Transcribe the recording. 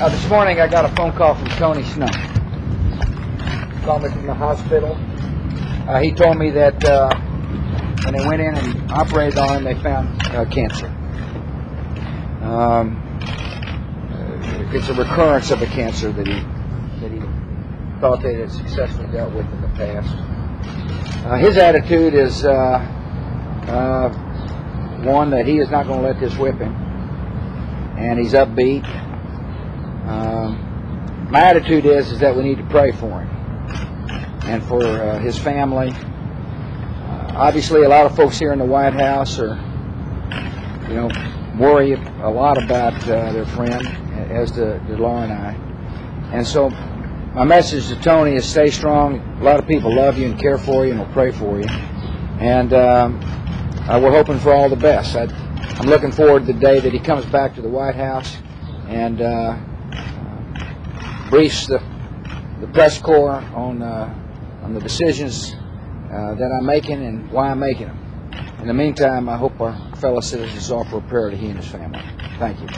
Uh, this morning I got a phone call from Tony Snow. Called me from the hospital. Uh, he told me that uh, when they went in and operated on him, they found uh, cancer. Um, uh, it's a recurrence of a cancer that he that he thought they had successfully dealt with in the past. Uh, his attitude is uh, uh, one that he is not going to let this whip him, and he's upbeat. Um, my attitude is is that we need to pray for him and for uh, his family. Uh, obviously, a lot of folks here in the White House are, you know, worry a lot about uh, their friend, as do, Laura and I. And so, my message to Tony is stay strong. A lot of people love you and care for you and will pray for you. And um, uh, we're hoping for all the best. I, I'm looking forward to the day that he comes back to the White House and uh, briefs the, the press corps on, uh, on the decisions uh, that I'm making and why I'm making them. In the meantime, I hope our fellow citizens offer a prayer to he and his family. Thank you.